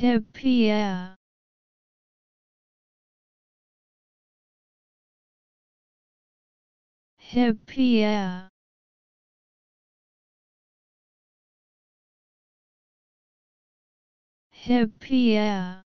Hippia. Hippia. Hippia.